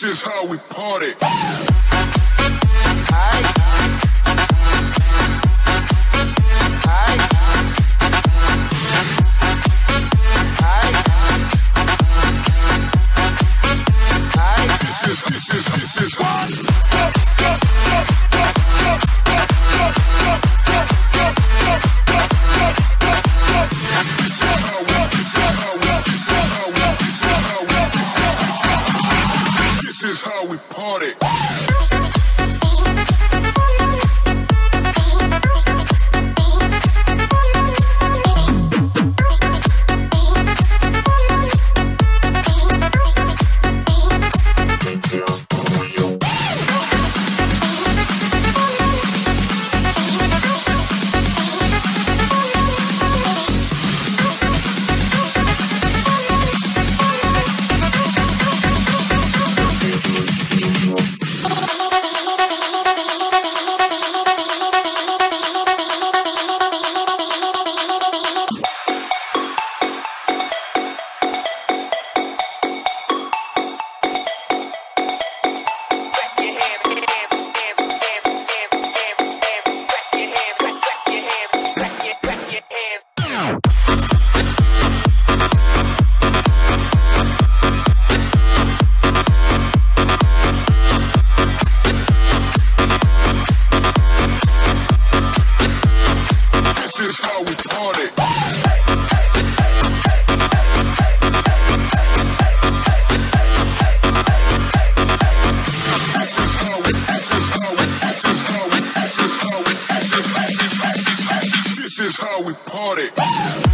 This is how we party. this is, this is, this is one. This is how we party. This is how we party.